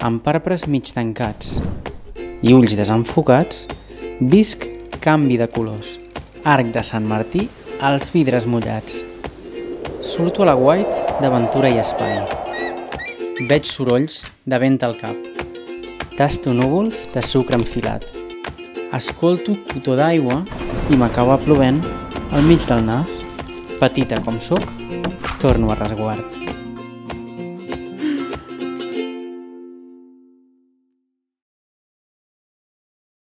amb parpres mig tancats i ulls desenfocats, visc canvi de colors, arc de Sant Martí als vidres mullats. Surto a la White d'aventura i espai. Veig sorolls de vent al cap. Tasto núvols de sucre enfilat. Escolto cotó d'aigua i m'acaba plovent al mig del nas. Petita com sóc, torno a resguard.